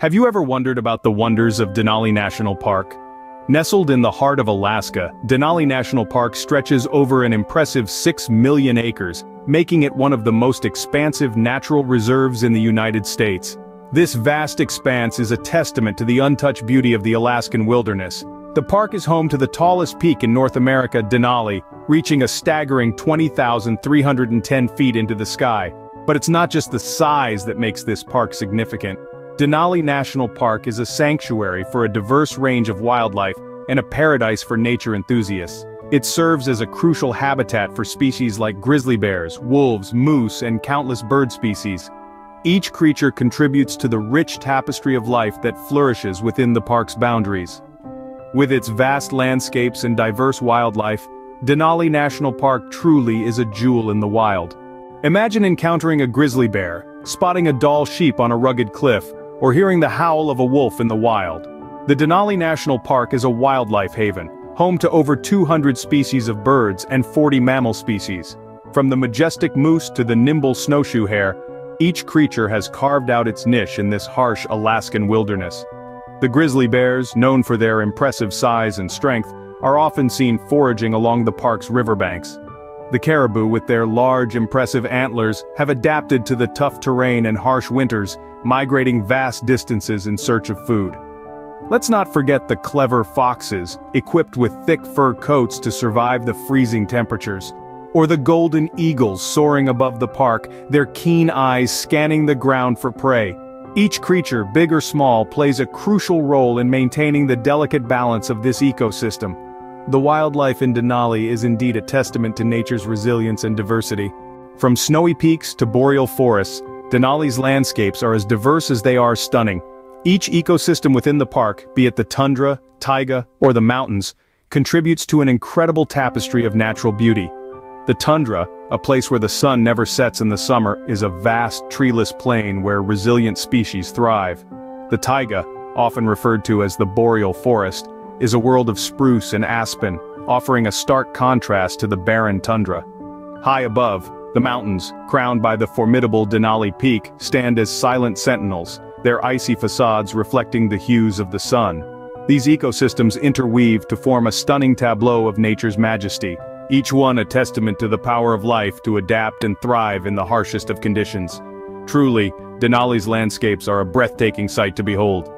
Have you ever wondered about the wonders of Denali National Park? Nestled in the heart of Alaska, Denali National Park stretches over an impressive 6 million acres, making it one of the most expansive natural reserves in the United States. This vast expanse is a testament to the untouched beauty of the Alaskan wilderness. The park is home to the tallest peak in North America, Denali, reaching a staggering 20,310 feet into the sky. But it's not just the size that makes this park significant. Denali National Park is a sanctuary for a diverse range of wildlife and a paradise for nature enthusiasts. It serves as a crucial habitat for species like grizzly bears, wolves, moose, and countless bird species. Each creature contributes to the rich tapestry of life that flourishes within the park's boundaries. With its vast landscapes and diverse wildlife, Denali National Park truly is a jewel in the wild. Imagine encountering a grizzly bear, spotting a Dall sheep on a rugged cliff, or hearing the howl of a wolf in the wild. The Denali National Park is a wildlife haven, home to over 200 species of birds and 40 mammal species. From the majestic moose to the nimble snowshoe hare, each creature has carved out its niche in this harsh Alaskan wilderness. The grizzly bears, known for their impressive size and strength, are often seen foraging along the park's riverbanks. The caribou with their large impressive antlers have adapted to the tough terrain and harsh winters, migrating vast distances in search of food. Let's not forget the clever foxes, equipped with thick fur coats to survive the freezing temperatures. Or the golden eagles soaring above the park, their keen eyes scanning the ground for prey. Each creature, big or small, plays a crucial role in maintaining the delicate balance of this ecosystem. The wildlife in Denali is indeed a testament to nature's resilience and diversity. From snowy peaks to boreal forests, Denali's landscapes are as diverse as they are stunning. Each ecosystem within the park, be it the tundra, taiga, or the mountains, contributes to an incredible tapestry of natural beauty. The tundra, a place where the sun never sets in the summer, is a vast, treeless plain where resilient species thrive. The taiga, often referred to as the boreal forest, is a world of spruce and aspen, offering a stark contrast to the barren tundra. High above, the mountains, crowned by the formidable Denali Peak, stand as silent sentinels, their icy facades reflecting the hues of the sun. These ecosystems interweave to form a stunning tableau of nature's majesty, each one a testament to the power of life to adapt and thrive in the harshest of conditions. Truly, Denali's landscapes are a breathtaking sight to behold.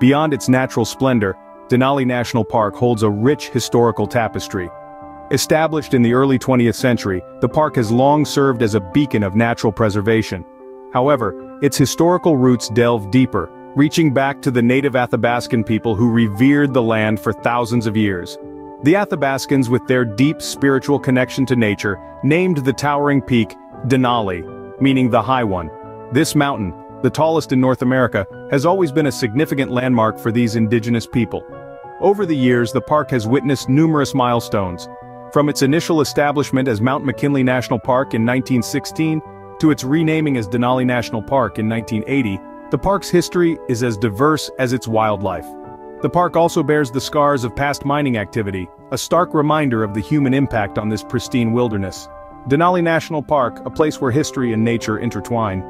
Beyond its natural splendor, Denali National Park holds a rich historical tapestry, Established in the early 20th century, the park has long served as a beacon of natural preservation. However, its historical roots delve deeper, reaching back to the native Athabascan people who revered the land for thousands of years. The Athabascans with their deep spiritual connection to nature, named the towering peak Denali, meaning the high one. This mountain, the tallest in North America, has always been a significant landmark for these indigenous people. Over the years the park has witnessed numerous milestones, from its initial establishment as Mount McKinley National Park in 1916, to its renaming as Denali National Park in 1980, the park's history is as diverse as its wildlife. The park also bears the scars of past mining activity, a stark reminder of the human impact on this pristine wilderness. Denali National Park, a place where history and nature intertwine.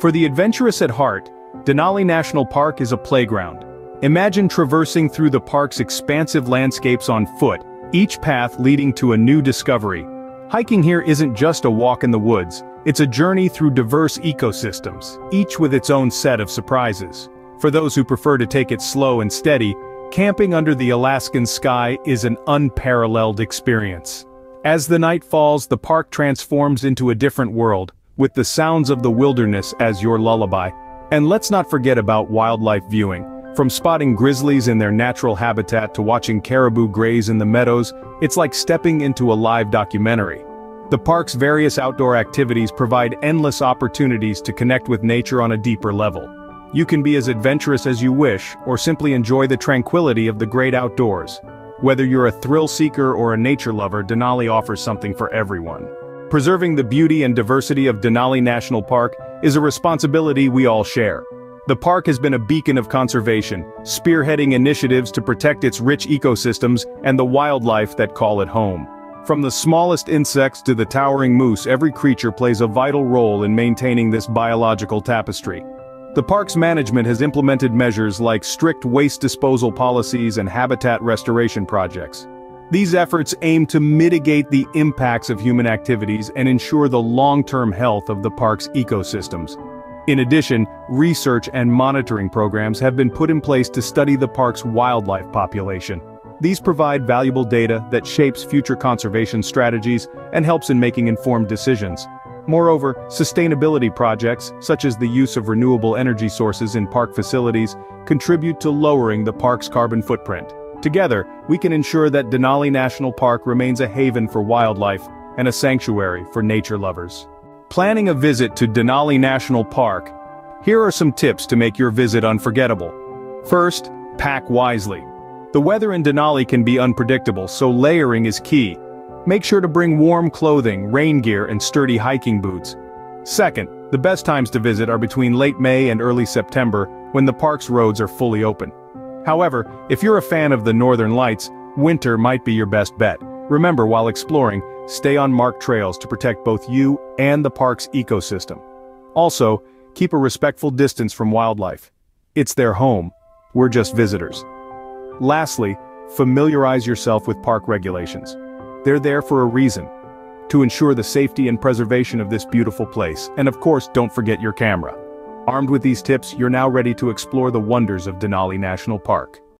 For the adventurous at heart, Denali National Park is a playground. Imagine traversing through the park's expansive landscapes on foot, each path leading to a new discovery. Hiking here isn't just a walk in the woods, it's a journey through diverse ecosystems, each with its own set of surprises. For those who prefer to take it slow and steady, camping under the Alaskan sky is an unparalleled experience. As the night falls the park transforms into a different world, with the sounds of the wilderness as your lullaby. And let's not forget about wildlife viewing. From spotting grizzlies in their natural habitat to watching caribou graze in the meadows, it's like stepping into a live documentary. The park's various outdoor activities provide endless opportunities to connect with nature on a deeper level. You can be as adventurous as you wish, or simply enjoy the tranquility of the great outdoors. Whether you're a thrill seeker or a nature lover Denali offers something for everyone. Preserving the beauty and diversity of Denali National Park is a responsibility we all share. The park has been a beacon of conservation, spearheading initiatives to protect its rich ecosystems and the wildlife that call it home. From the smallest insects to the towering moose every creature plays a vital role in maintaining this biological tapestry. The park's management has implemented measures like strict waste disposal policies and habitat restoration projects. These efforts aim to mitigate the impacts of human activities and ensure the long-term health of the park's ecosystems. In addition, research and monitoring programs have been put in place to study the park's wildlife population. These provide valuable data that shapes future conservation strategies and helps in making informed decisions. Moreover, sustainability projects, such as the use of renewable energy sources in park facilities, contribute to lowering the park's carbon footprint. Together, we can ensure that Denali National Park remains a haven for wildlife and a sanctuary for nature lovers. Planning a visit to Denali National Park, here are some tips to make your visit unforgettable. First, pack wisely. The weather in Denali can be unpredictable, so layering is key. Make sure to bring warm clothing, rain gear, and sturdy hiking boots. Second, the best times to visit are between late May and early September, when the park's roads are fully open. However, if you're a fan of the northern lights, winter might be your best bet. Remember while exploring, stay on marked trails to protect both you and the park's ecosystem. Also, keep a respectful distance from wildlife. It's their home, we're just visitors. Lastly, familiarize yourself with park regulations. They're there for a reason. To ensure the safety and preservation of this beautiful place, and of course don't forget your camera. Armed with these tips, you're now ready to explore the wonders of Denali National Park.